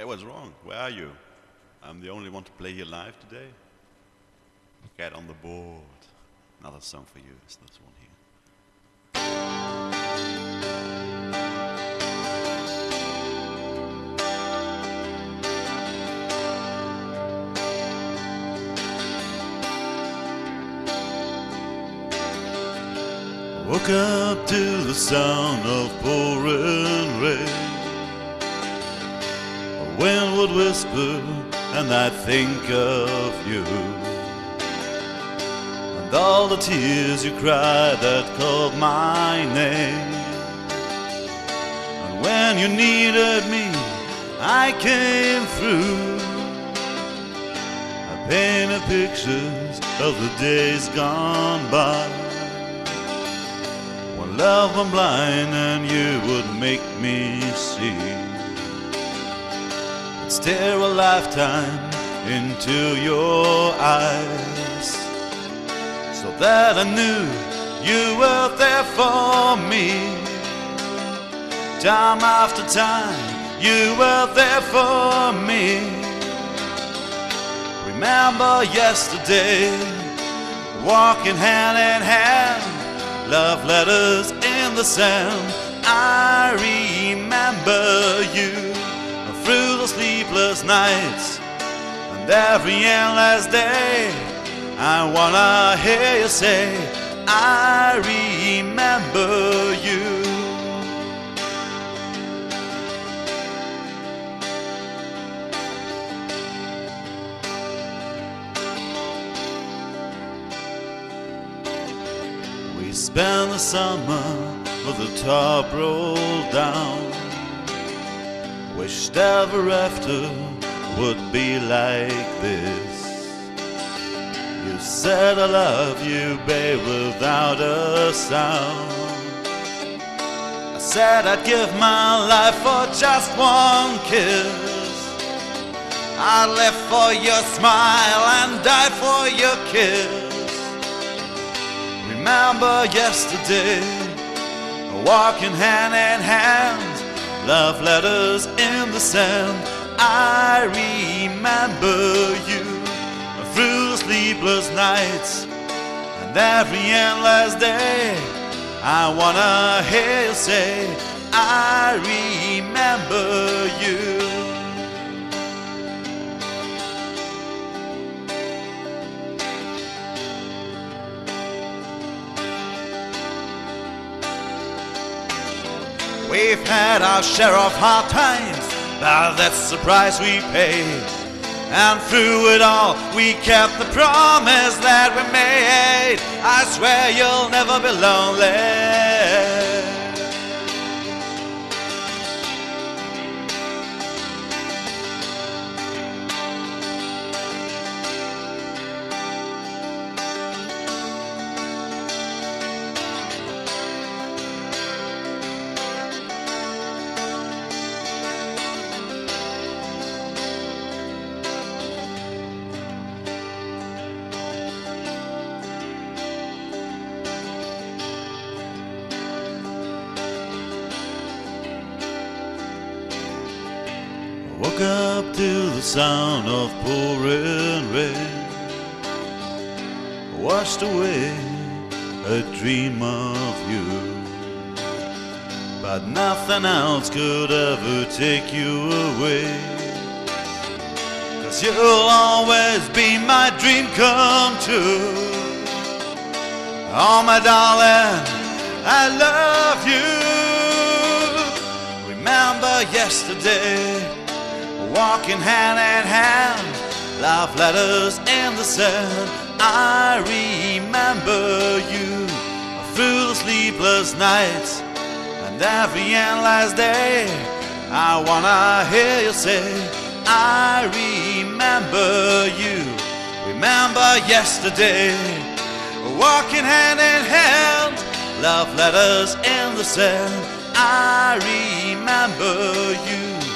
Hey, what's wrong? Where are you? I'm the only one to play here live today. Get on the board. Another song for you is this one here. Woke up to the sound of pouring rain. Wind would whisper, and I'd think of you. And all the tears you cried that called my name. And when you needed me, I came through. I painted pictures of the days gone by. When love went blind and you would make me see. Stare a lifetime into your eyes. So that I knew you were there for me. Time after time, you were there for me. Remember yesterday, walking hand in hand, love letters in the sand. I remember you sleepless nights and every endless day. I wanna hear you say, I remember you. We spent the summer with the top rolled down. Wished ever after would be like this. You said I love you, babe, without a sound. I said I'd give my life for just one kiss. I'd live for your smile and die for your kiss. Remember yesterday, walking hand in hand, love letters in the sand. I remember you through sleepless nights and every endless day. I wanna hear you say, I remember you. We've had our share of hard times, but that's the price we pay. And through it all, we kept the promise that we made. I swear you'll never be lonely. Woke up to the sound of pouring rain. Washed away a dream of you. But nothing else could ever take you away. Cause you'll always be my dream come true. Oh, my darling, I love you. Remember yesterday walking hand in hand, love letters in the sand. I remember you through the sleepless nights and every endless day. I wanna hear you say, I remember you. Remember yesterday, walking hand in hand, love letters in the sand. I remember you